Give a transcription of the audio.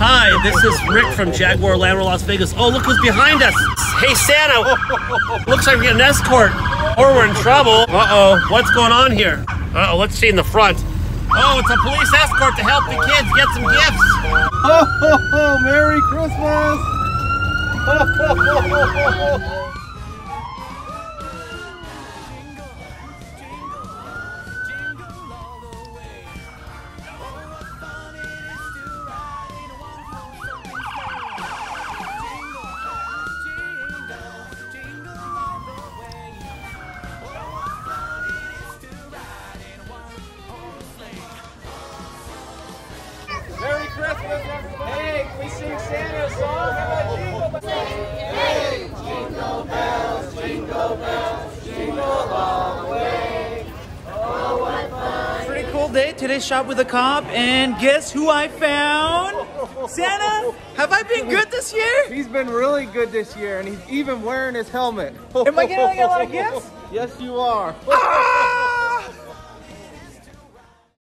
Hi, this is Rick from Laguna Land Las Vegas. Oh, look who's behind us. Hey, Santa. Looks like we get an escort or we're in trouble. Uh-oh, what's going on here? Uh-oh, let's see in the front. Oh, it's a police escort to help the kids get some gifts. Ho, Merry Christmas! Christmas, everybody! Hey, we sing Santa's song? How about Jingle Bells? jingle all the way. Pretty cool day. Today Shop with a cop, and guess who I found? Santa, have I been good this year? He's been really good this year, and he's even wearing his helmet. Am I getting a lot of gifts? Yes, you are. Ah!